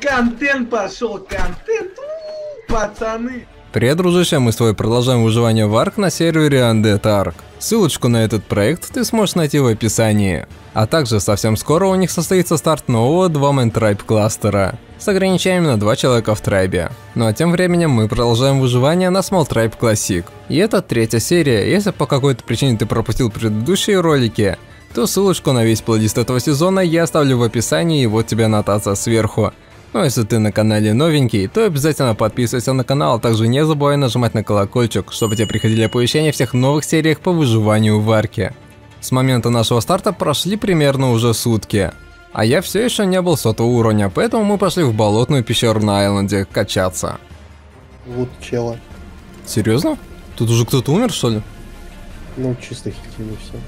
Контент пошел, контент, пацаны. Привет, дружище, мы с тобой продолжаем выживание в Ark на сервере Undead Ark. Ссылочку на этот проект ты сможешь найти в описании. А также совсем скоро у них состоится старт нового 2-man Tribe кластера с ограничениями на 2 человека в трайбе. Ну а тем временем мы продолжаем выживание на Small Tribe Classic. И это третья серия, если по какой-то причине ты пропустил предыдущие ролики, то ссылочку на весь плейлист этого сезона я оставлю в описании и вот тебе аннотация сверху. Ну а если ты на канале новенький, то обязательно подписывайся на канал, а также не забывай нажимать на колокольчик, чтобы тебе приходили оповещения о всех новых сериях по выживанию в арке. С момента нашего старта прошли примерно уже сутки. А я все еще не был сотого уровня, поэтому мы пошли в болотную пещеру на Айленде качаться. Вот чела. Серьезно? Тут уже кто-то умер, что ли? Ну, чисто хитин и все.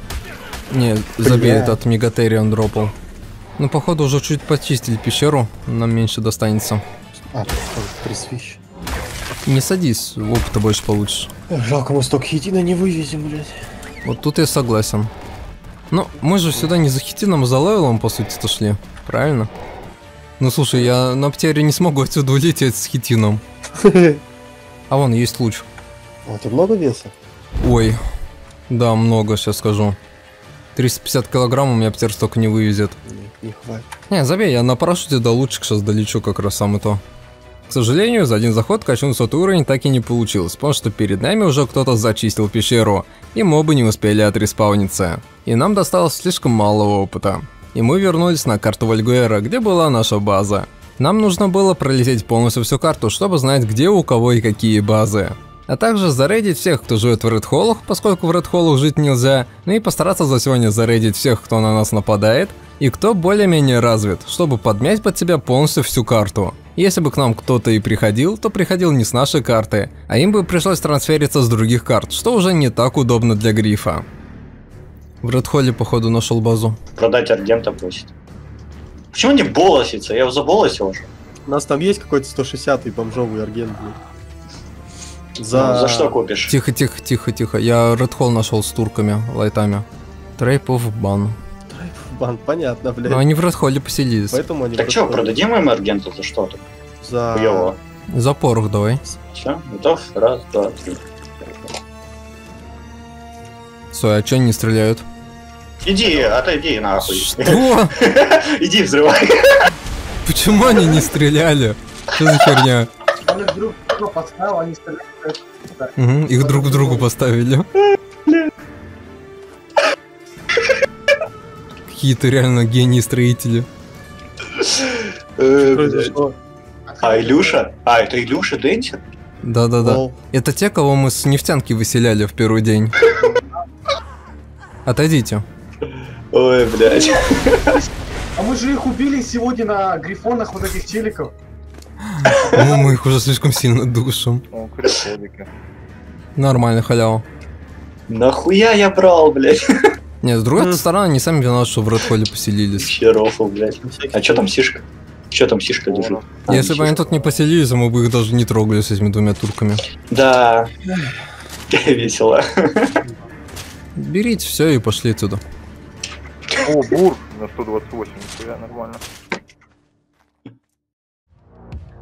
Не, забей, Бля. этот Мегатерий он дропал. Ну, походу, уже чуть почистили пещеру, нам меньше достанется. А, присвищ. Не садись, опыта больше получишь. Жалко, мы столько хитина не вывезем, блядь. Вот тут я согласен. Но мы же сюда не за хитином, а за левелом, по сути-то шли. Правильно? Ну слушай, я на птере не смогу отсюда улететь с хитином. А вон, есть луч. А это много веса? Ой. Да, много, сейчас скажу. 350 килограмм у меня птер столько не вывезет. Не, не хватит. Не, забей, я на парашюте до лучик сейчас долечу как раз самое то. К сожалению, за один заход качнуть сотый уровень так и не получилось, потому что перед нами уже кто-то зачистил пещеру, и мобы не успели отреспауниться. И нам досталось слишком мало опыта. И мы вернулись на карту Вальгуэра, где была наша база. Нам нужно было пролететь полностью всю карту, чтобы знать, где у кого и какие базы. А также зарейдить всех, кто живет в Редхоллах, поскольку в Редхоллах жить нельзя, ну и постараться за сегодня зарейдить всех, кто на нас нападает, и кто более-менее развит, чтобы подмять под себя полностью всю карту. Если бы к нам кто-то и приходил, то приходил не с нашей карты, а им бы пришлось трансфериться с других карт, что уже не так удобно для грифа. В Редхолле, походу, нашел базу. Продать аргента просит. Почему не болосится? Я его заболосил уже. У нас там есть какой-то 160-й бомжовый аргент, блядь. За... За... за что купишь? Тихо, тихо, тихо, тихо. Я Редхолл нашел с турками, лайтами. Трейп of бан. Бан, понятно, блядь. Но они в Редхолле поселились. Поэтому они... Так что, продадим им аргента за что-то? За... Хуёво. За порох давай. Все, готов? Раз, два, три. Стой, а чё они не стреляют? Иди, отойди нахуй. Что? Иди взрывай. Почему они не стреляли? Что за херня? Он их друг друга поставил, они стреляют. Мгм, их друг к другу поставили. Какие-то реально гении-строители. Э. А, Илюша? А, это Илюша Дэнсер? Да-да-да. Это те, кого мы с нефтянки выселяли в первый день. Отойдите. Ой, блядь. А мы же их убили сегодня на грифонах вот этих челиков. Ну, мы их уже слишком сильно душим. О. Нормально, халява. Нахуя я брал, блядь? Не, с другой стороны, они сами виноваты, что в Редхолле поселились. Вообще рофл, блядь. Всякий А что там сишка? Что там сишка лежит? А, Если бы они тут не поселились, мы бы их даже не трогали с этими двумя турками. Да. Весело. Берите все и пошли отсюда. О, бур на 128, нихуя, нормально.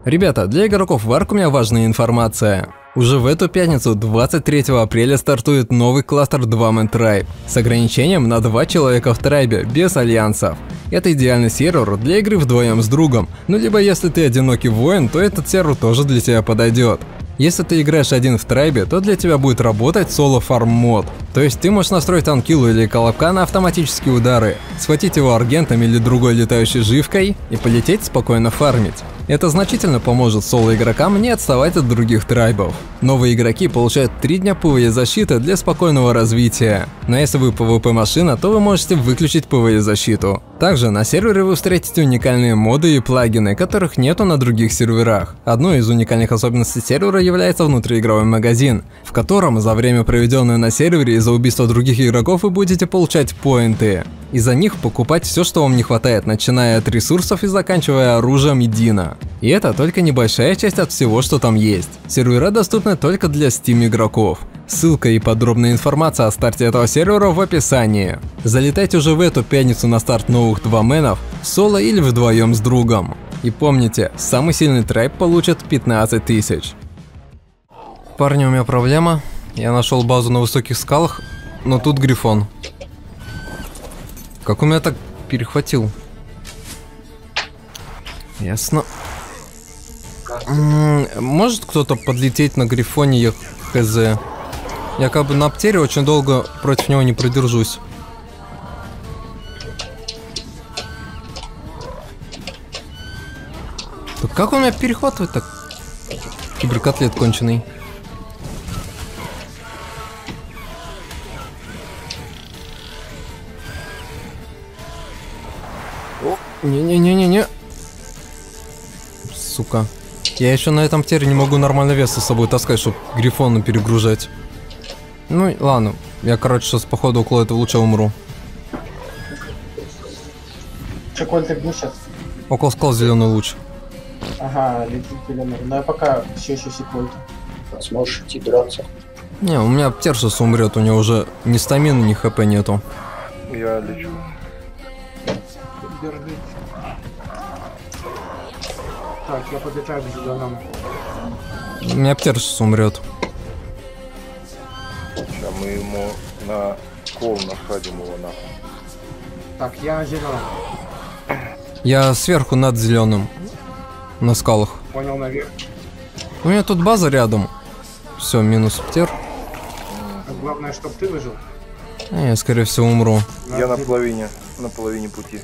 Ребята, для игроков в Арк у меня важная информация. Уже в эту пятницу, 23 апреля, стартует новый кластер 2Man Tribe с ограничением на 2 человека в трайбе, без альянсов. Это идеальный сервер для игры вдвоем с другом, ну либо если ты одинокий воин, то этот сервер тоже для тебя подойдет. Если ты играешь один в tribe е, то для тебя будет работать соло farm mod. То есть ты можешь настроить анкилу или колобка на автоматические удары, схватить его аргентом или другой летающей живкой и полететь спокойно фармить. Это значительно поможет соло-игрокам не отставать от других tribe ов. Новые игроки получают 3 дня PvE защиты для спокойного развития. Но если вы PvP машина, то вы можете выключить PvE защиту. Также на сервере вы встретите уникальные моды и плагины, которых нету на других серверах. Одной из уникальных особенностей сервера является внутриигровой магазин, в котором за время проведенное на сервере и за убийство других игроков вы будете получать point ы. И за них покупать все, что вам не хватает, начиная от ресурсов и заканчивая оружием и Дина. И это только небольшая часть от всего, что там есть. Сервера доступны только для Steam игроков. Ссылка и подробная информация о старте этого сервера в описании. Залетайте уже в эту пятницу на старт новых два менов, соло или вдвоем с другом. И помните, самый сильный трейп получит 15 тысяч. Парни, у меня проблема. Я нашел базу на высоких скалах, но тут грифон. Как у меня так перехватил? Ясно. Может кто-то подлететь на грифоне, я хз. Я как бы на аптере очень долго против него не продержусь. Так как он меня перехватывает так? Киберкотлет конченый. Не-не-не-не-не. Сука. Я еще на этом тере не могу нормально вес с собой таскать, чтобы грифона перегружать. Ну, ладно. Я, короче, сейчас походу около этого луча умру. Че, Коль, ты где сейчас? Около скал зеленый луч. Ага, летит зеленый. Но я пока все еще секунду. Сможешь идти драться. Не, у меня птер сейчас умрет, у него уже ни стамины, ни хп нету. Я лечу. Держи. Так, я подлетаю к зеленому. У меня птер сейчас умрет. Сейчас мы ему на кол насадим его нахуй. Так, я на зеленом. Я сверху над зеленым. На скалах. Понял, наверх. У меня тут база рядом. Все, минус птер. А Главное, чтобы ты выжил. А Я, скорее всего, умру. Я на половине, на половине пути.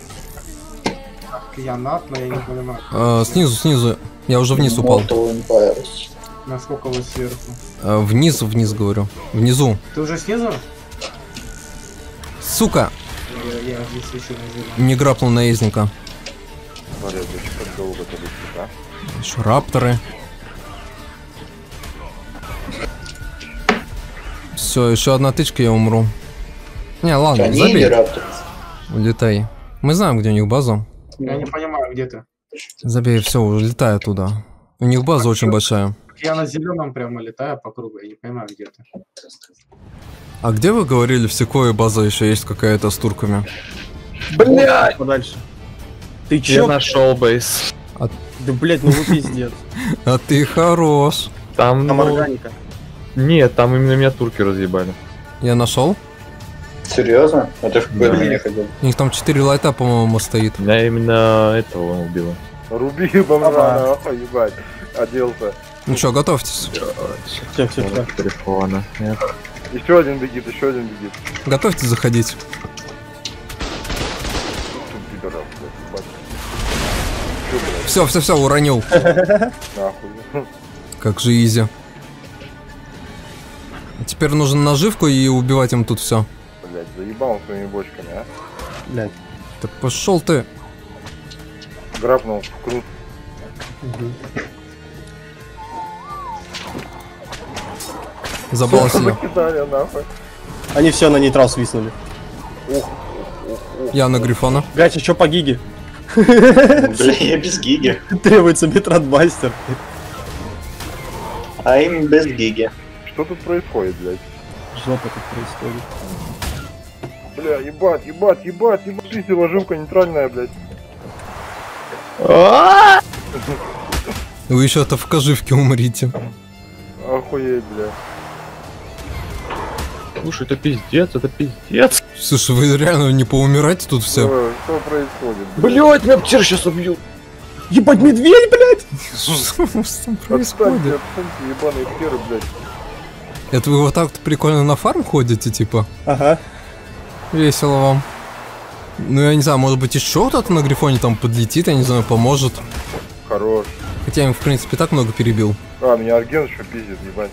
Над, но я не понимаю, Э, снизу, снизу. Я уже вниз упал. Насколько вы сверху. Э, вниз, вниз говорю. Внизу. Ты уже снизу? Сука! Я, я здесь еще на. Не грапнул наездника. Смотри, как долго а? Еще рапторы. Все, еще одна тычка, я умру. Не, ладно, Они забей. Улетай. Мы знаем, где у них база. Я не понимаю, где ты. Забей, все, улетай оттуда. У них база очень большая. Я на зеленом прямо летаю по кругу, я не понимаю, где ты. А где вы говорили, в Секое база еще есть какая-то с турками? Блядь! Подальше. Ты Я чё? нашел бейс. Да, блядь, ну вы пиздец. А ты хорош. Там, Там ну, органика. Нет, там именно меня турки разъебали. Я нашел. Серьезно? А ты в какой Да. домене ходил? У них там 4 лайта, по-моему, стоит. Меня именно этого убило. Руби бомжа, нахуй, ебать. Оделся. Ну что, готовьтесь. Всё, всё, всё. Телефона. Нет. Еще один бегит, еще один бегит. Готовьтесь заходить. Все, все, все, уронил. нахуй. Как же изи. Теперь нужно наживку и убивать им тут все. Блядь, заебал он своими бочками, а? Блядь. Так пошел ты. Грапнул, крут. Забрался я. Закидали, нахуй. Они все на нейтрал свистнули. Я на Грифона. Блядь, еще по гиге. Бля, я без гиги. Требуется метродмастер. А им без гиги. Что тут происходит, блядь? Жопа тут происходит. Бля, ебать, ебать, ебать, ебать, пиздец, ложимка нейтральная, блядь. Вы еще это в коживке умрите. Охуеть, бля. Слушай, это пиздец, это пиздец. Слушай, вы реально не поумирайте тут все. Что, что происходит? Блять, меня птер сейчас убьют. Ебать, медведь, блядь! Что там происходит? отстаньте, ебаные перы, блядь. Это вы вот так прикольно на фарм ходите, типа? Ага. Весело вам. Ну, я не знаю, может быть, еще кто-то на Грифоне там подлетит, я не знаю, поможет. Хорош. Хотя я им, в принципе, так много перебил. А, меня Арген еще пиздит, ебать.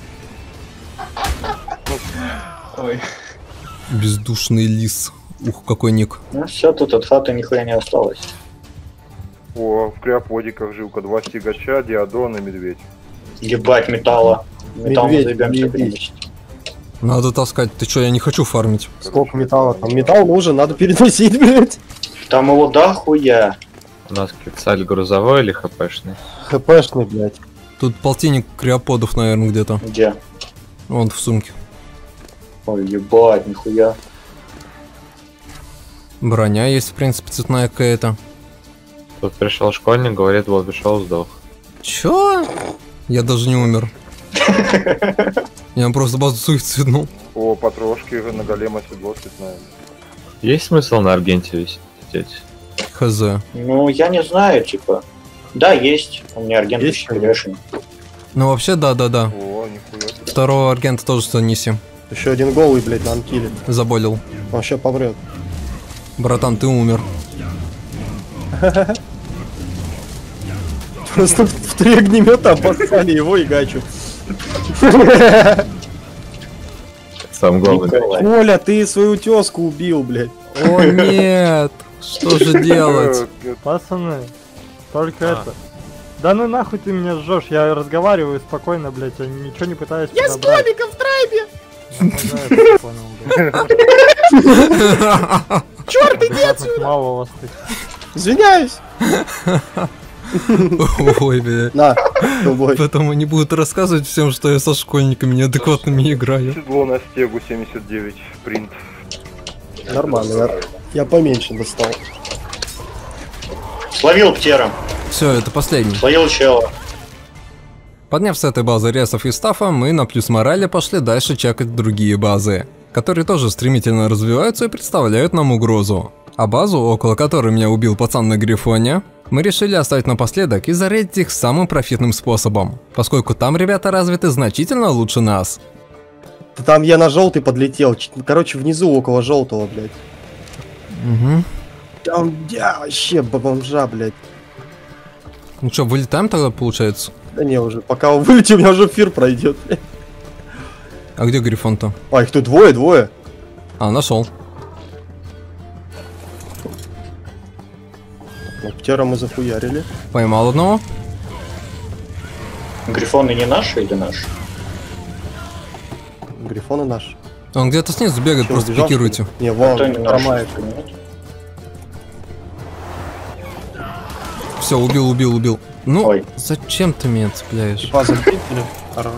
Ой. Бездушный лис. Ух, какой ник. Ну все, тут от хаты нихуя не осталось. О, в криоподиках жилка, два стигача, диадон и медведь. Ебать металла. Металл мы Медведь, заебемся медведь. Надо таскать. Ты что, я не хочу фармить. Сколько металла там? Металл нужен, надо переносить, блядь. Там его дохуя. У нас кецаль грузовой или хпшный? ХПшный, блядь. Тут полтинник криоподов, наверное, где-то. Где? Вон в сумке. Ой, ебать, нихуя. Броня есть, в принципе, цветная какая-то. Тут пришел школьник, говорит, вот пришел, сдох. Чё? Я даже не умер. Я просто базу суициднул. О, потрошки на голема седло цветное. Есть смысл на Аргенте висеть? Хз. Ну, я не знаю, типа. Да, есть. У меня аргент Есть? еще перевешен. Ну вообще, да-да-да. О, нихуя. Второго аргента тоже что неси. Еще один голый, блядь, на анкиле. Заболел. Он сейчас помрет. Братан, ты умер. Просто в три огнемета обоссали его и гачу. Сам главный. Коля, ты свою тезку убил, блядь. О нет! Что же делать? Пацаны, только это. Да ну нахуй ты меня жжешь, я разговариваю спокойно, блядь, я ничего не пытаюсь Я с Бобиком в трайбе! Черт, иди отсюда! Мало вас тут. Извиняюсь. Ой, бля. На, тобой. Потом они будут рассказывать всем, что я со школьниками неадекватными играю. Седло на стегу 79, принт. Нормально, я, я поменьше достал. Словил птера. Все, это последний. Словил чела. Подняв с этой базы ресов и стафа, мы на плюс морали пошли дальше чекать другие базы, которые тоже стремительно развиваются и представляют нам угрозу. А базу, около которой меня убил пацан на Грифоне, мы решили оставить напоследок и зарейдить их самым профитным способом, поскольку там ребята развиты значительно лучше нас. Да Там я на желтый подлетел. Короче, внизу около желтого, блядь. Угу. Там я вообще бомжа, блядь. Ну что, вылетаем тогда, получается? Да не, уже, пока он вылетит, у меня уже эфир пройдет, блядь. А где Грифон-то? А, их тут двое, двое. А, нашел. Ну, птера мы захуярили. Поймал одного. Грифоны не наши или наши? Грифона наш. Он где-то снизу бегает, Чё, просто убежал, пикируйте. Не, вон, Кто не наши? Все, убил, убил, убил. Ну, Ой. зачем ты меня цепляешь? Типа запитили. Хорош.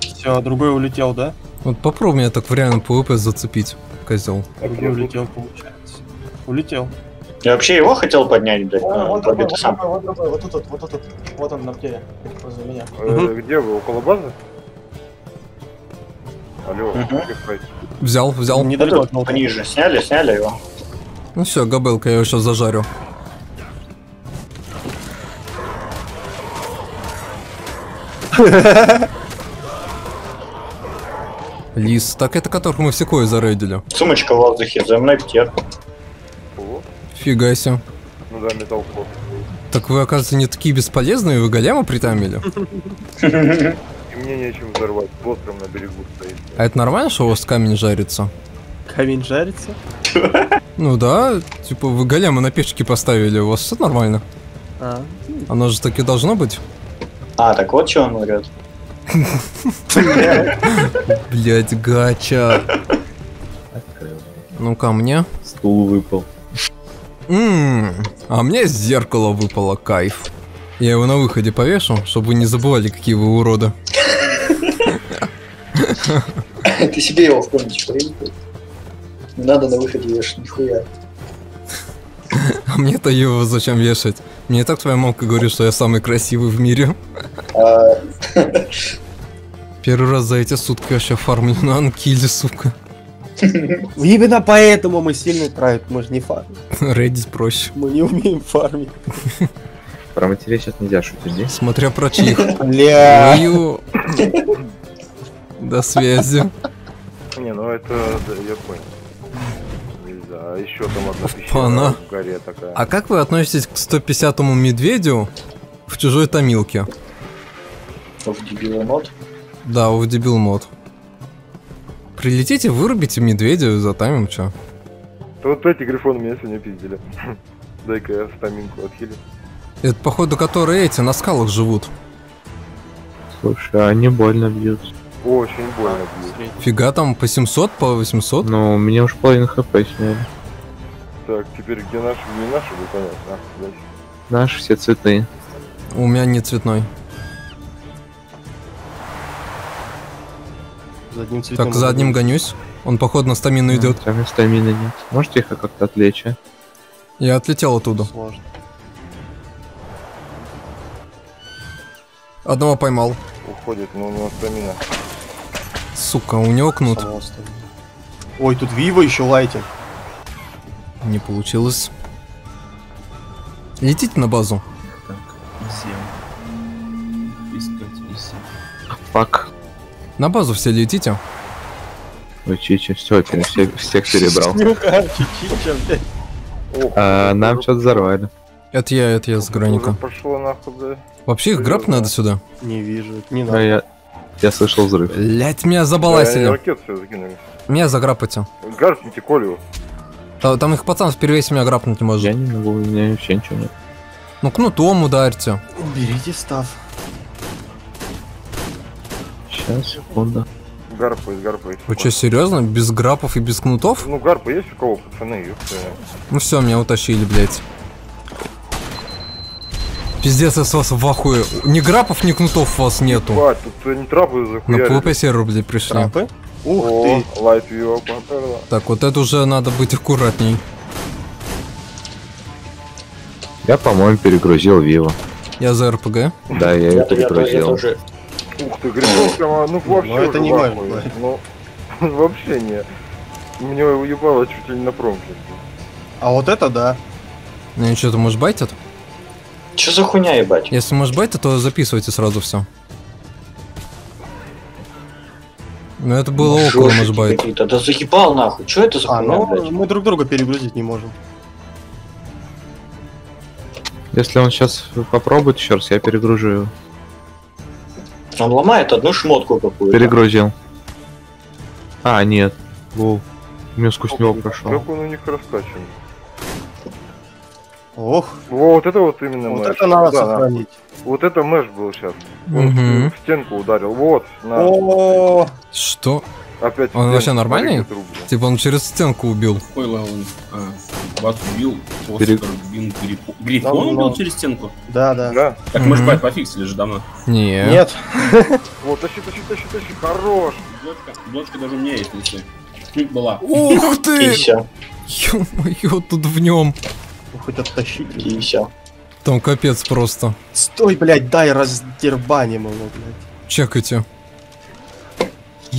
Все, другой улетел, да? Вот попробуй меня так в реальном PvP зацепить, козел. Другой улетел, получается. Улетел. Я вообще его хотел поднять, блядь, но вот другой, вот сам. другой, вот другой, вот тут, вот, тут, вот он на птере, возле меня. Э, Где вы? Около базы? Алло? Взял, взял. Недалеко тут желтого. пониже. Сняли, сняли его. Ну все, габелка, я его сейчас зажарю. Лис, так это которых мы все кое зарейдили. Сумочка в воздухе, за мной птер. О, Фига себе. ну да, металлкор. Так вы, оказывается, не такие бесполезные, вы голема притамили? И мне нечем взорвать, босс прям на берегу стоит. А это нормально, что у вас камень жарится? Камень жарится. Ну да, типа вы голема на печке поставили, у вас все нормально. А. Оно же таки должно быть. А, так вот что он орет. Блять, гача. Ну ко мне. Стул выпал. Ммм, а мне зеркало выпало, кайф. Я его на выходе повешу, чтобы вы не забывали, какие вы уроды. Ты себе его в комнате. Не надо на выходе вешать, нихуя. А мне-то его зачем вешать? Мне так твоя мамка говорит, что я самый красивый в мире. А, Первый раз за эти сутки вообще фармлю на анкиле, сука. Именно поэтому мы сильный трайб, мы же не фармим. Рейдить проще. Мы не умеем фармить. Про матерей сейчас нельзя шутить, здесь. Смотря про чьих. Бля. До связи. Не, ну это, да, я понял. Нельзя. А еще там одна пещера в горе такая. А как вы относитесь к 150-му медведю в чужой томилке? в дебилый мод. Да, в дебил мод. Прилетите, вырубите медведя, затаймим, чё. Вот эти грифоны меня сегодня пиздили. Дай-ка я стаминку отхилю. Это, походу, которые эти на скалах живут. Слушай, а они больно бьют. Очень больно бьют. Фига там по 700, по 800? Ну, мне уж половину хп сняли. Так, теперь где наши, не наши, вы понятно. А, дальше. Наши все цветные. У меня не цветной. За одним цветом. Так, за одним гонюсь. Он, походу, на стамину а, идет. Там и стамины нет. Можете их как-то отвлечь, а? Я отлетел оттуда. Сложно. Одного поймал. Уходит, но у него стамина. Сука, у него кнут. Ой, тут Вива еще лайтинг. Не получилось. Летите на базу. Так, Фак. На базу все летите. Ой, Чичи, все, ты всех, всех перебрал. А, нам что-то взорвали. Это я, это я с граника. Пошло нахуй, да. Вообще их граб надо сюда. Не вижу. Не А надо. я, я слышал взрыв. Блять, меня забаласили. ракет все закинули. Меня заграпайте. Гарпните Колю. Та- Там их пацан в перевесе меня грапнуть не Я может. не могу, у меня вообще ничего нет. Ну кнутом ударьте. Берите став. Сейчас, секунду. Гарпа есть. Вы что, серьезно? Без грапов и без кнутов? Ну, гарпа есть у кого, пацаны? ёпта. Ну все, меня утащили, блять. Пиздец, я с вас в ахуе. Ни грапов, ни кнутов у вас нету. Бать, тут они трапы На захуярили. PvP сервер, блядь, пришли. Трапы. Ух О, ты. лайт вью поперла. Так, вот это уже надо быть аккуратней. Я, по-моему, перегрузил Вива. Я за РПГ. Да, я ее Я, я, я перегрузил. тоже. Ух ты, прямо, ну вообще Ну, это не в мой, ахуе. да. Ну, вообще не. Мне уебало чуть ли не на промке. А вот это да. Ну что, ты можешь байтит? Че за хуйня, ебать? Если можешь байтить, то записывайте сразу все. Ну это было около Жёшики мажбайт. какие-то. Да заебал нахуй. Че это за А, хуйня, ну блядь? мы друг друга перегрузить не можем. Если он сейчас попробует еще раз, я перегружу его. Он ломает одну шмотку какую-то. Перегрузил. А, нет. Воу. У меня сквозь него прошел. Как он у них раскачан. Ох, Во, вот это вот именно вот мэш. это надо Да, сохранить. Вот это mesh был сейчас. Он Мгм. в стенку ударил. Вот, на. О, Что? Опять Он вообще нормальный? Типа он через стенку убил. Какой левел? А, вас убил Оскар Бин Грифон. Грифон убил через стенку? да, да. Да. Так мы же пофиксили же давно. Не. Нет. Вот, тащи, тащи, тащи, тащи. Хорош. Блочка, блочка даже у меня есть, если чуть была. Ух И ты! все, Ё-моё, тут в нем. Ну, Хоть оттащить. и все. Там капец просто. Стой, блядь, дай раздербаним его, блядь. Чекайте.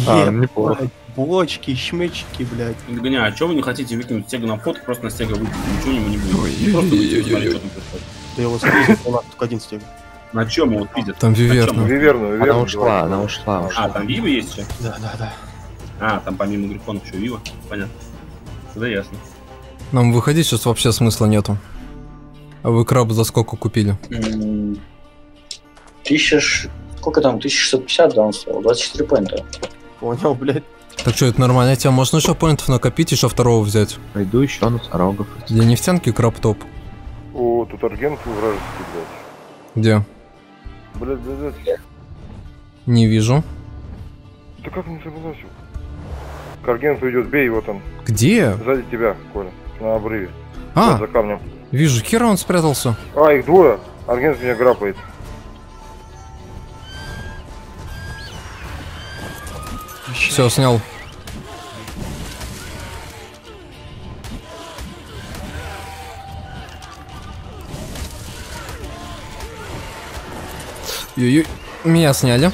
А, неплохо. Блочки, шмычки, блядь. Догоня, а что вы не хотите выкинуть стега на фото, просто на стега выкинуть, ничего ему не будет. Просто происходит. Да его скрыть, у нас только один стег. На чем его видят? Там виверна. Виверну, виверну. Она ушла, она ушла, А, ушла. там Вива есть еще? Да, да, да. А, там помимо Грифонов еще Вива. Понятно. Тогда ясно. Нам выходить сейчас вообще смысла нету. А вы краб за сколько купили? Тысяча... Сколько там? 1650, да, он стоил? 24 поинта. Понял, блядь. Так что, это нормально? Тебе можно еще поинтов накопить, еще второго взять. Пойду еще на сорогов. Для нефтянки краб топ. О, тут аргент вражеский, Где? блядь. Блядь, блядь, блядь. Не вижу. Ты как не забылазил? К аргенту идет, бей его там. Где? Сзади тебя, Коля. На обрыве. Вот А, за камнем. вижу, хера он спрятался. А, их двое. Аргент меня грапает. Все, снял. Ой-ой, меня сняли.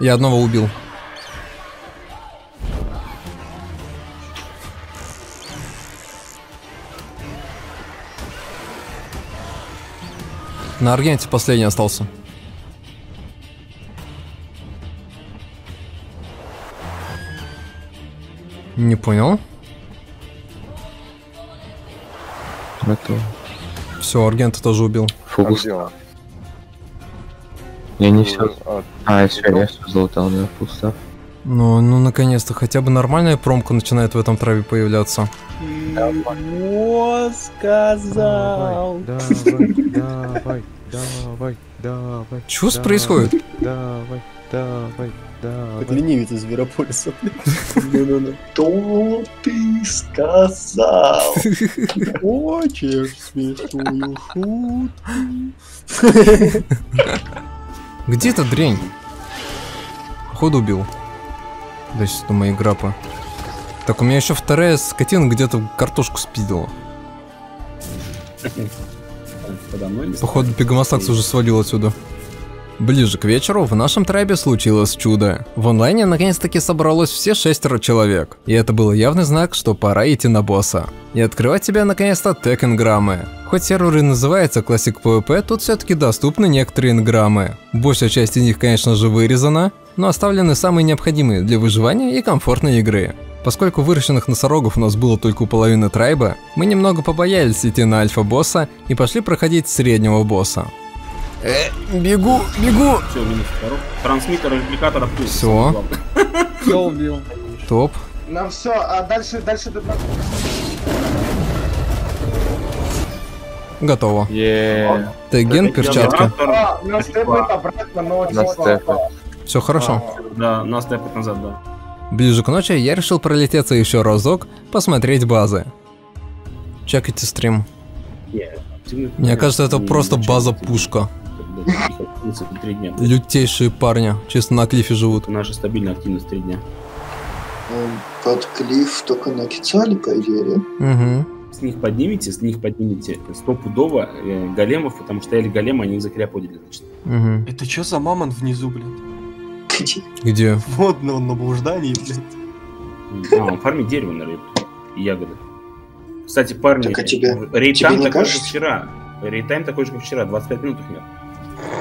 Я одного убил. На Аргенте последний остался. Не понял. Это Все, Аргента тоже убил. А он? Я не все. А, А, все, я все залутал, у меня пусто. Ну, ну, наконец-то, хотя бы нормальная промка начинает в этом траве появляться. О, сказал. Давай, давай, давай, давай. Чего происходит? Давай, давай, Как ленивец из Зверополиса. Что ты сказал? Хочешь смешную шутку? Где эта дрень? Походу убил. Да сейчас мои грапы. Так, у меня еще вторая скотина где-то картошку спидила. Подо мной не Походу, Пегамасакс уже свалил отсюда. Ближе к вечеру в нашем трайбе случилось чудо. В онлайне наконец-таки собралось все шестеро человек. И это был явный знак, что пора идти на босса. И открывать тебе наконец-то тег инграммы. Хоть сервер и называется Classic PvP, тут все-таки доступны некоторые инграммы. Большая часть из них, конечно же, вырезана, но оставлены самые необходимые для выживания и комфортной игры. Поскольку выращенных носорогов у нас было только у половины трайба, мы немного побоялись идти на альфа-босса и пошли проходить среднего босса. Э, бегу, бегу! Все, минус второй. Трансмиттер репликатора плюс. Всё. Все убил. Топ. Нам все, а дальше, дальше... до- Готово. Еее. Теген, перчатка. А, нас тэпает обратно, но... Тэпает. Все хорошо. Да, нас тэпать назад, да. Ближе к ночи я решил пролететься еще разок, посмотреть базы. Чекайте стрим. Мне кажется, это просто база-пушка. Три дня. Лютейшие парни, чисто на клифе живут. Наша стабильная активность три дня. Он под клифф только на Кицале, по идее? Угу. С них поднимете, с них поднимете стопудово э, големов, потому что стояли големы, они их закряподили, значит. Угу. Это чё за мамонт внизу, блядь? Где? Где? Вот на, на блуждании, блядь. А, он фармит дерево, наверное, и ягоды. Кстати, парни, Так, а тебе- рейтайм тебе такой же вчера. Рейтайм такой же, как вчера, 25 минут их нет.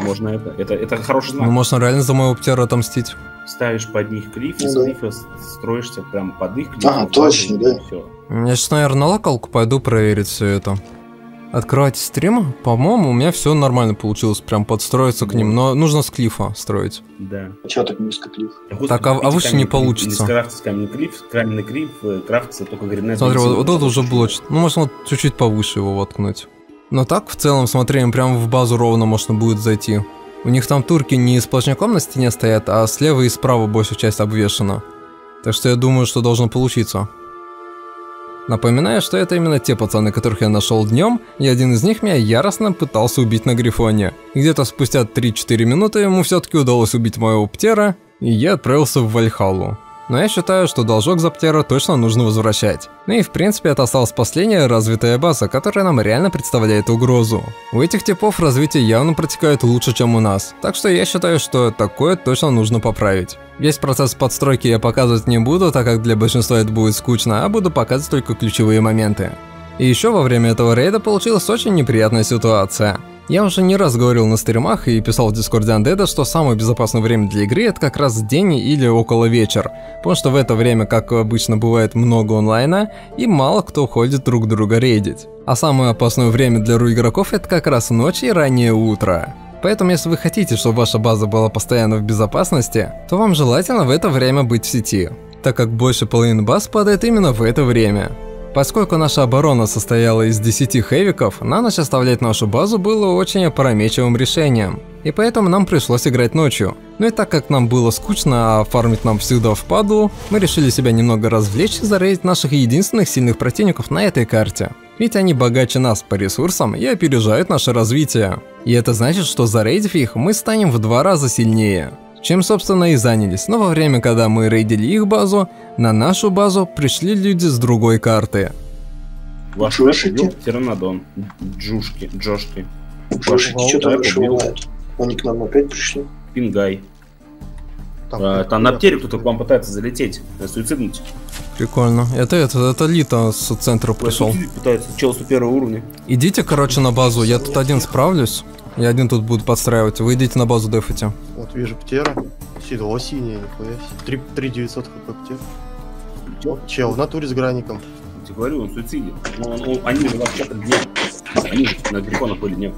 Можно это. Это, это хороший знак. Ну, можно реально за моего птера отомстить. Ставишь под них клифф, и Ну с да. с- строишься прям под их клифф. Ага, точно, да. Все. Я сейчас, наверное, на локалку пойду проверить все это. Открывайте стрим. По-моему, у меня все нормально получилось, прям подстроиться к ним. Но нужно с клифа строить. Да. А чё так низко? Господи, Так, а- а выше не получится. Или скрафтить каменный клифф, каменный клифф, э, крафтится только грибная Смотри, вот, вот это уже блочит. Ну, можно вот чуть-чуть повыше его воткнуть. Но так, в целом, смотри, прямо в базу ровно можно будет зайти. У них там турки не сплошняком на стене стоят, а слева и справа большая часть обвешена. Так что я думаю, что должно получиться. Напоминаю, что это именно те пацаны, которых я нашел днем, и один из них меня яростно пытался убить на Грифоне. Где-то спустя 3-4 минуты ему все-таки удалось убить моего птера, и я отправился в Вальхалу. Но я считаю, что должок за птера точно нужно возвращать. Ну и в принципе это осталась последняя развитая база, которая нам реально представляет угрозу. У этих типов развитие явно протекает лучше, чем у нас, так что я считаю, что такое точно нужно поправить. Весь процесс подстройки я показывать не буду, так как для большинства это будет скучно, а буду показывать только ключевые моменты. И еще во время этого рейда получилась очень неприятная ситуация. Я уже не раз говорил на стримах и писал в дискорде Undead, что самое безопасное время для игры это как раз день или около вечер, потому что в это время, как обычно бывает, много онлайна и мало кто ходит друг друга рейдить. А самое опасное время для ру игроков это как раз ночь и раннее утро. Поэтому, если вы хотите, чтобы ваша база была постоянно в безопасности, то вам желательно в это время быть в сети, так как больше половины баз падает именно в это время. Поскольку наша оборона состояла из 10 хэвиков, на ночь оставлять нашу базу было очень опрометчивым решением. И поэтому нам пришлось играть ночью. Ну и так как нам было скучно, а фармить нам всегда впадлу, мы решили себя немного развлечь и зарейдить наших единственных сильных противников на этой карте. Ведь они богаче нас по ресурсам и опережают наше развитие. И это значит, что зарейдив их, мы станем в два раза сильнее. Чем, собственно, и занялись. Но во время, когда мы рейдили их базу, на нашу базу пришли люди с другой карты. Ваш убил Тиранодон. Джушки, Джошки. Джошики Вау, что-то да, вышивают. Они к нам опять пришли. Пингай. Там, А, Там на птере кто-то к вам пытается залететь, э, суициднуть. Прикольно. Это это, это Лита с центра пришел. Пытается, чел с первого уровня. Идите, короче, на базу. Я тут один справлюсь. Я один тут буду подстраивать. Вы идите на базу дефайте. Вот вижу птера. Седло синее, нихуя себе. 3, 3 900 хп птер. Чел, в натуре с граником. Я тебе говорю, он суицидит. Ну, он- он- они же вообще днем. Они же на грифонах были днем.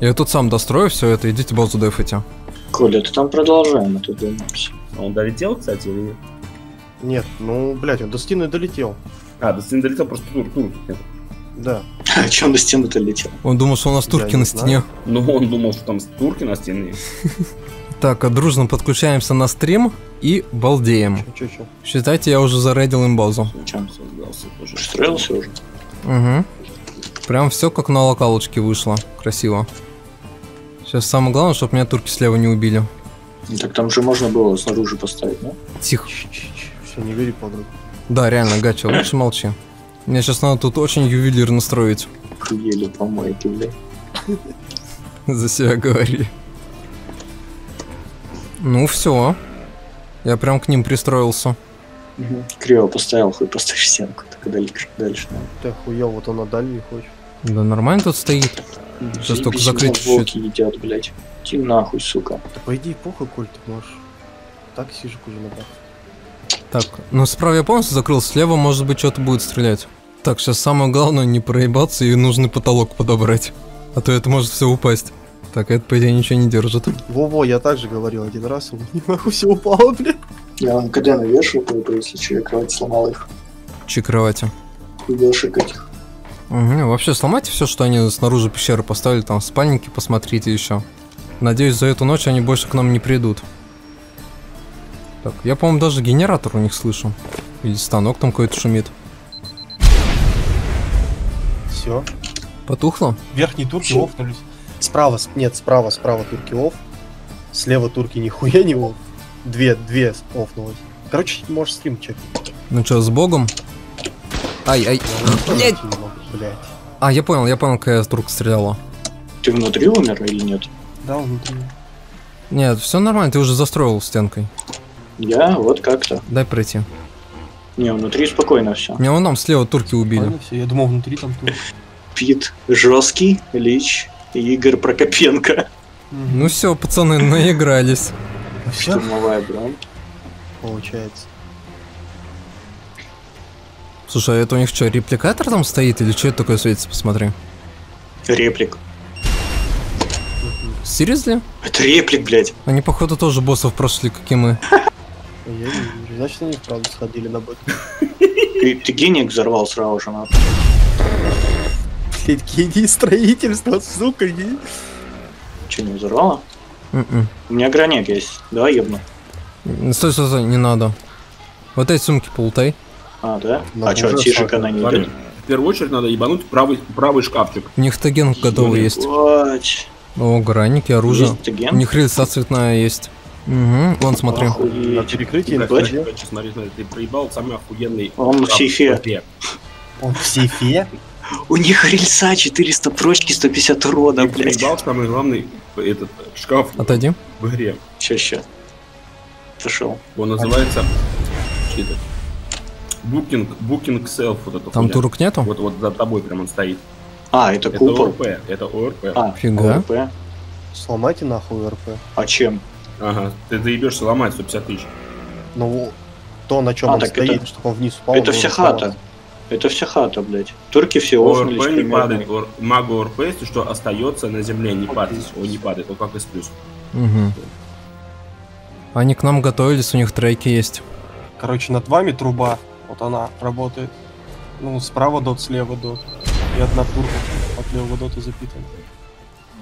Я тут сам дострою все это. Идите базу дефайте. Коля, ты там продолжаем, а тут думаемся. А он долетел, кстати, или нет? Нет, ну, блядь, он до стены долетел. А, до стены долетел, просто тур, тур. Да. А че он до стены-то летел? Он думал, что у нас турки на стене. Ну, он думал, что там турки на стене. Так, а дружно подключаемся на стрим и балдеем. Чё, чё, чё. Считайте, я уже зарейдил им базу. Чем? Создался тоже. Строился уже? Угу. Прям все как на локалочке вышло. Красиво. Сейчас самое главное, чтобы меня турки слева не убили. Ну, так там же можно было снаружи поставить, да? Тихо. Все, не бери подруг. Да, реально, Гача, лучше молчи. Мне сейчас надо тут очень ювелирно строить. Еле помойки, блядь. За себя говори. Ну все. Я прям к ним пристроился. Мгм. Криво поставил, хуй поставишь стенку. Так дальше, дальше надо. Ты охуел, вот он на дальний хочет. Да нормально тут стоит. Сейчас только Заебись, закрыть вот волки чуть-чуть. едят, блядь. Иди нахуй, сука. Да по идее похуй, Коль, ты можешь. Так сижу уже на бах. Так, ну справа я полностью закрыл, слева может быть что-то будет стрелять. Так, сейчас самое главное не проебаться и нужный потолок подобрать. А то это может все упасть. Так, это по идее ничего не держит. Во-во, я также говорил один раз, у меня нахуй все упало, блядь. Я вам КД навешиваю, пойду, если что, я кровать сломал их. Чи кровати. Хуёшек этих. Угу, вообще сломайте все, что они снаружи пещеры поставили, там спальники посмотрите еще. Надеюсь, за эту ночь они больше к нам не придут. Так, я, по-моему, даже генератор у них слышу. Или станок там какой-то шумит. Все. Потухло? Верхние турки Всё. офнулись. Справа, нет, справа, справа турки оф. Слева турки нихуя не оф. Две, две офнулось. Короче, можешь стрим чекать. Ну что, с богом? Ай, ай. Блядь. А, я понял, я понял, какая турка стреляла. Ты внутри умер или нет? Да, внутри. Нет, все нормально, ты уже застроил стенкой. Я вот как-то. Дай пройти. Не, внутри спокойно все. Меня вон там слева турки убили. Все. Я думал, внутри там турки. Пит, жесткий, Лич и Игорь Прокопенко. Ну все, пацаны, наигрались. Все? Штурмовая бронь. Получается. Слушай, а это у них что, репликатор там стоит или что это такое светится, посмотри. Реплик. Серьезно? Это реплик, блядь. Они, походу, тоже боссов прошли, как и мы. Значит, они вправду сходили на бэк. Ты, ты геник взорвал сразу же, нахуй. Блядь, гений строительства, сука, гений. Че, не взорвала? М-м. У меня гранек есть. Давай ебну. Стой, стой, стой, не надо. Вот эти сумки полутай. А, да? Ну, а что, тишек она не идет? в первую очередь надо ебануть правый, правый шкафчик. У них таген готовый есть. О, гранники, оружие. Есть У таген? них рельса цветная есть. Угу, вон смотри. На перекрытии на короче, смотри, смотри, ты проебал самый охуенный Он в сейфе. Он в сейфе? У них рельса 400 прочки, 150 урода, Ты блядь. проебал самый главный этот шкаф Отойди. в игре. Ща, ща. Пошел. Он называется... что это? Booking, booking self, вот это Там турок нету? Вот, вот за тобой прям он стоит. А, это Это купол. ОРП, это ОРП. А, Фига. ОРП. Сломайте нахуй РП. А чем? Ага, ты заебешься ломать 150 тысяч. Ну, то, на чем А, он стоит, это- чтобы он вниз упал. это вся хата. Это вся хата, блядь. Турки все ОРП не примерно. падает, ор- магу ОРП, если что, остается на земле, не падает. Он не падает, он как из плюс. Угу. Они к нам готовились, у них треки есть. Короче, над вами труба. Вот она работает. Ну, справа дот, слева дот. И одна турка от левого дота запитана.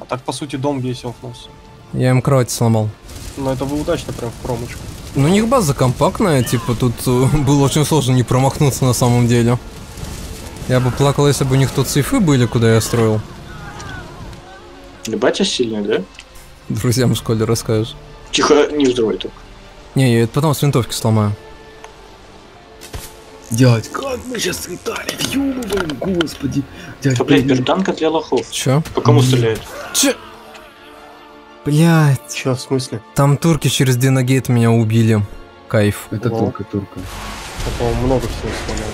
А так, по сути, дом весь офнулся. Я им кровать сломал. Но это вы удачно прям в промочку. Ну, у них база компактная, типа, тут э, было очень сложно не промахнуться на самом деле. Я бы плакал, если бы у них тут сейфы были, куда я строил. Ебать, я сильный, да? Друзьям в школе расскажешь. Тихо, не взрывай только. Не, я это потом с винтовки сломаю. Дядь, как мы сейчас летали, въебываем, господи. Дядь, блядь, блин, берданка для лохов. Чё? По кому стреляет? Че? Блять, Че, в смысле? там турки через Динагейт меня убили. Кайф. Это Во. турка, турка. Я, по-моему, много всего сломал.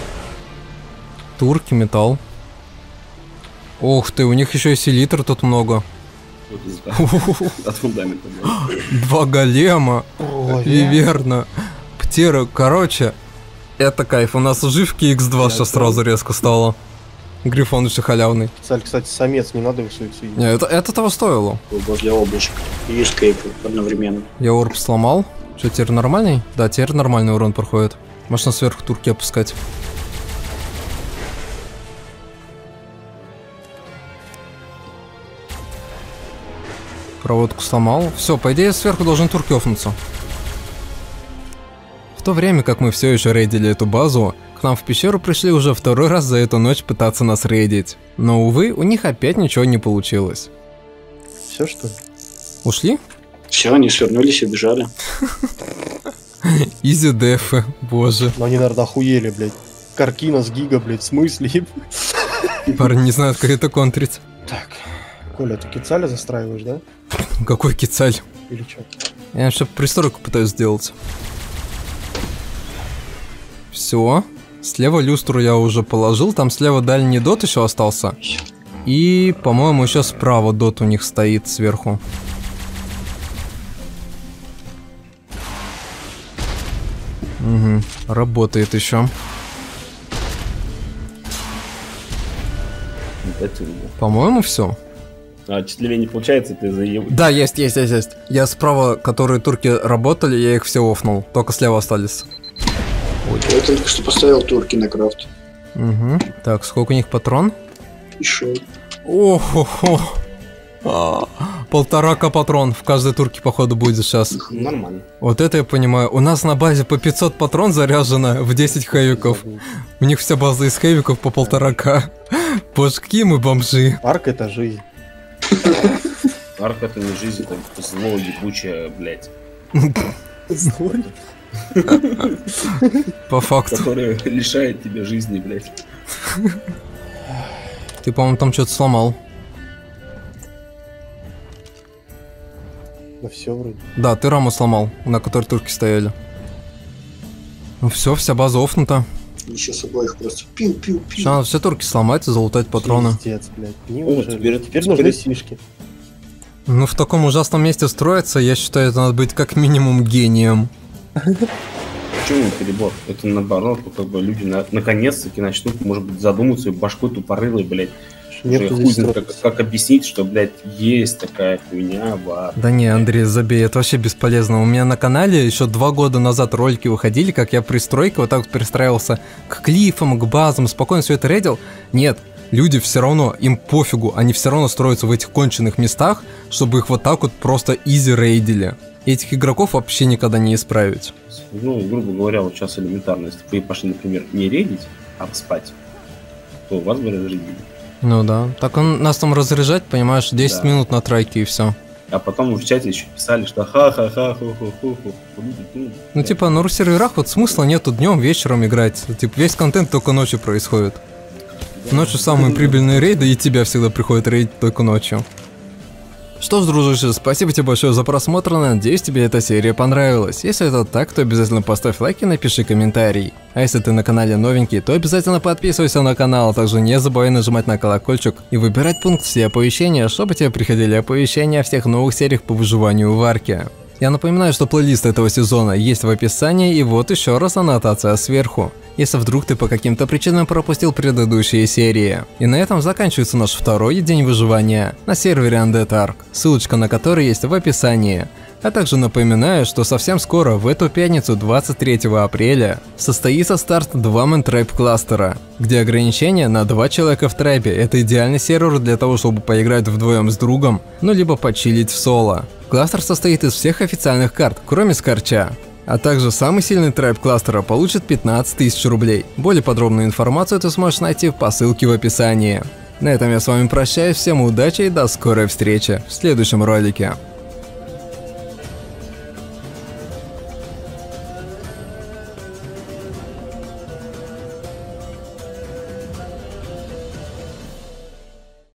Турки, металл. Ох ты, у них еще и селитр тут много. От фундамента. Два голема. И верно. Птера, короче, это кайф. У нас уживки X2 сейчас сразу резко стало. Грифон еще халявный. Цель, кстати, самец, не надо его суицидить. Не, это, это того стоило. Возле облачка. И эскейпы одновременно. Я орб сломал. Что, теперь нормальный? Да, теперь нормальный урон проходит. Можно сверху турки опускать. Проводку сломал. Все, по идее, сверху должен турки офнуться. В то время как мы все еще рейдили эту базу, нам в пещеру пришли уже второй раз за эту ночь пытаться нас рейдить. Но, увы, у них опять ничего не получилось. Все, что ли? Ушли? Все, они свернулись и бежали. Изи дефы, боже. Ну, они, наверное, охуели, блядь. Каркина с гига, блядь, в смысле? Парни не знают, как это контрить. Так, Коля, ты кицаля застраиваешь, да? Какой кицаль? Или что? Я вообще пристройку пытаюсь сделать. Все. Слева люстру я уже положил. Там слева дальний дот еще остался. И, по-моему, еще справа дот у них стоит сверху. Угу, работает еще. По-моему, все. А числевее не получается, ты заеб... Да, есть, есть, есть, есть. Я справа, которые турки работали, я их все офнул. Только слева остались. Я только что поставил турки на крафт. Угу. Так, сколько у них патрон? Еще. Охо-хо. А, Полтора-ка патрон в каждой турке, походу, будет сейчас. Нормально. Вот это я понимаю. У нас на базе по 500 патрон заряжено в 10 хэвиков. У них вся база из хэвиков по полтора-ка. Боже, какие мы бомжи. Арк это жизнь. Арк это не жизнь, это зло ебучее, блядь. По факту. Которое лишает тебя жизни, блядь. Ты, по-моему, там что-то сломал. Да все вроде. Да, ты раму сломал, на которой турки стояли. Ну все, вся база офнута. И сейчас обоих просто пил-пил-пил. Сейчас надо все турки сломать и залутать патроны. Пиздец, блядь. О, теперь, Теперь нужны сишки. Ну, в таком ужасном месте строиться, я считаю, это надо быть как минимум гением. Почему перебор? Это наоборот, как бы люди на- наконец-таки начнут, может быть, задуматься и башкой тупорылой, блядь. Нет, хуй знает, как, как объяснить, что, блядь, есть такая хуйня, бар. Да не, Андрей, забей, это вообще бесполезно. У меня на канале еще два года назад ролики выходили, как я при стройке вот так вот перестраивался к клифам, к базам, спокойно все это рейдил. Нет, люди все равно, им пофигу, они все равно строятся в этих конченых местах, чтобы их вот так вот просто изи рейдили. Этих игроков вообще никогда не исправить. Ну, грубо говоря, вот сейчас элементарно, если бы вы пошли, например, не рейдить, а спать, то вас бы разрядили. Ну да. Так он нас там разряжать, понимаешь, 10 Да. минут на трайке и все. А потом в чате еще писали, что ха-ха-ха, ху-ху-ху-ху. Ну типа на серверах вот смысла нету днем, вечером играть. Типа весь контент только ночью происходит. Ночью самые прибыльные рейды, и тебя всегда приходит рейд только ночью. Что ж, дружище, спасибо тебе большое за просмотр, надеюсь тебе эта серия понравилась. Если это так, то обязательно поставь лайк и напиши комментарий. А если ты на канале новенький, то обязательно подписывайся на канал, а также не забывай нажимать на колокольчик и выбирать пункт все оповещения, чтобы тебе приходили оповещения о всех новых сериях по выживанию в арке. Я напоминаю, что плейлист этого сезона есть в описании, и вот еще раз аннотация сверху, если вдруг ты по каким-то причинам пропустил предыдущие серии. И на этом заканчивается наш второй день выживания на сервере Undead Ark, ссылочка на который есть в описании. А также напоминаю, что совсем скоро, в эту пятницу 23 апреля, состоится старт 2 Man Tribe кластера, где ограничение на 2 человека в трайбе – это идеальный сервер для того, чтобы поиграть вдвоем с другом, ну либо почилить в соло. Кластер состоит из всех официальных карт, кроме Скорча. А также самый сильный трайб кластера получит 15 тысяч рублей. Более подробную информацию ты сможешь найти по ссылке в описании. На этом я с вами прощаюсь, всем удачи и до скорой встречи в следующем ролике.